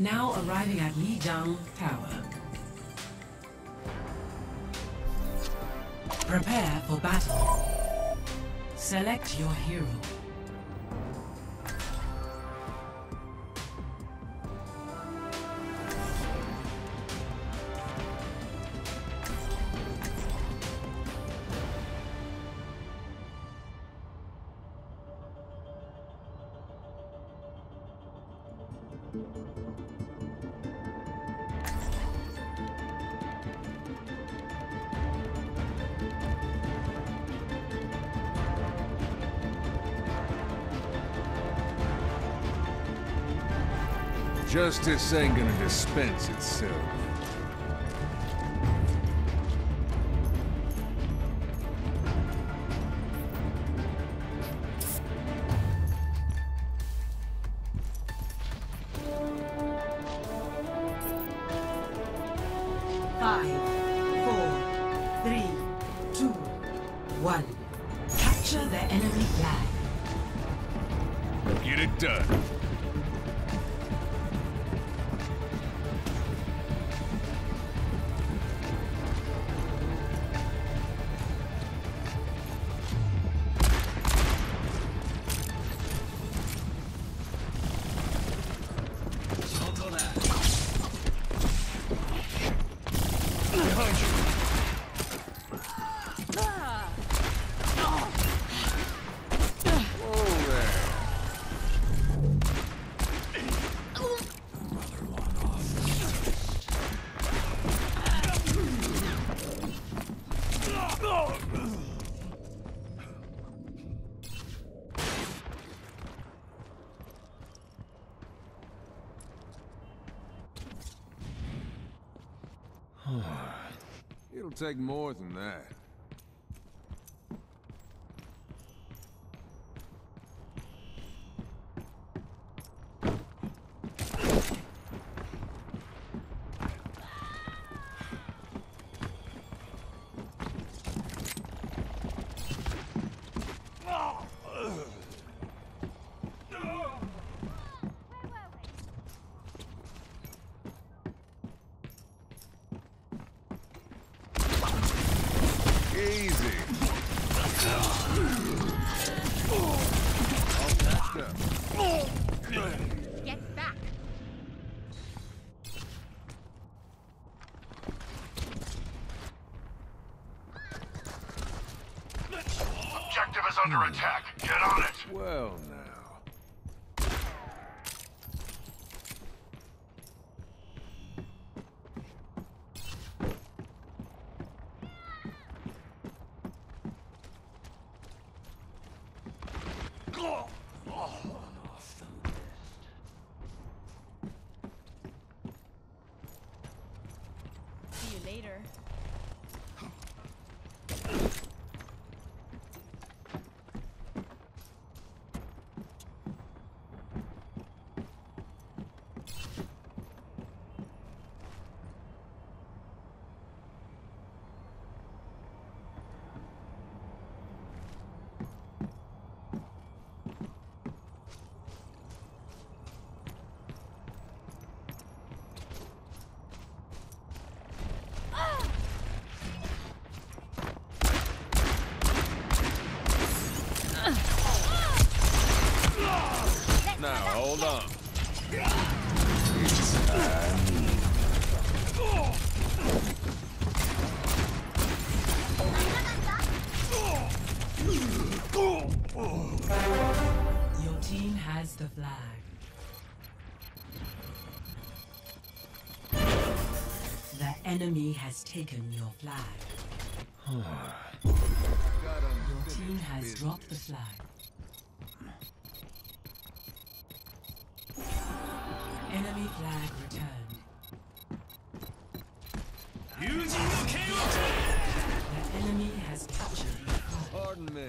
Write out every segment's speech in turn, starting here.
Now arriving at Lijiang Tower. Prepare for battle. Select your hero. Justice ain't gonna dispense itself. One. Capture the enemy flag. Get it done. Take more than that. Under attack. Get on it. Well now. See you later. Now hold on. Your team has the flag. The enemy has taken your flag. Your team has dropped the flag. Enemy flag returned. The enemy has captured. Pardon me.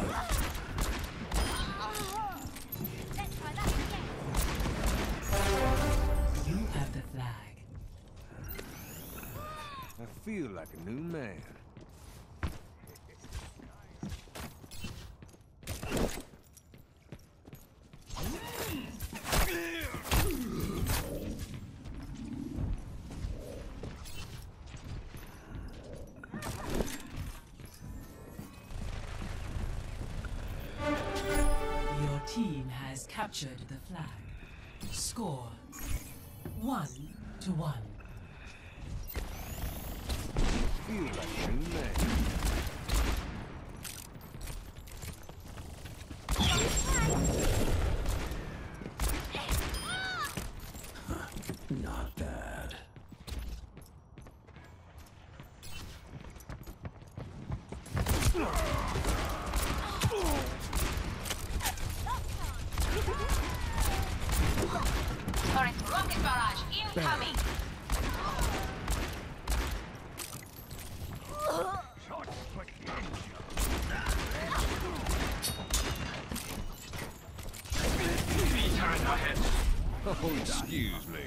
You have the flag. I feel like a new man. Captured the flag. Score one to one. Feel like a new man. Not bad. Turret Oh, excuse me.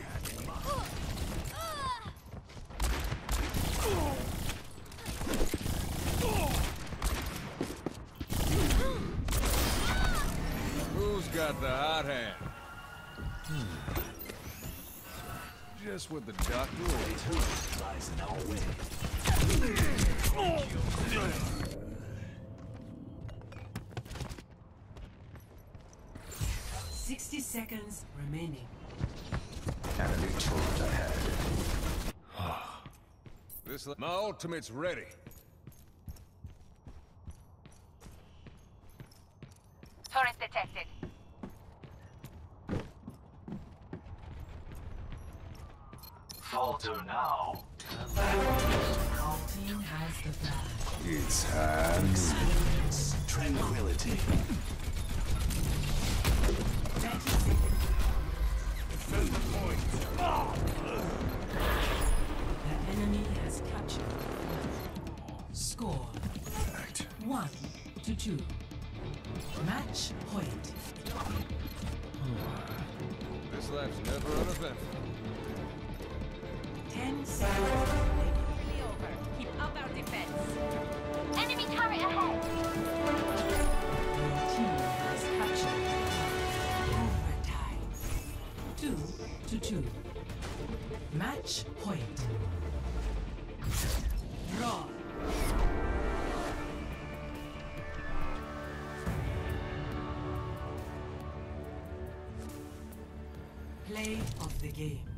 Who's got the hot hand? Just what the doctor ordered. Lies in our way. Sixty seconds remaining. Enemy turret ahead. This my ultimate's ready. Turret detected. Falter now. Team has the. It's hot. Experience tranquility. To two. Match point. This lap's never uneventful. Ten seconds Play of the game.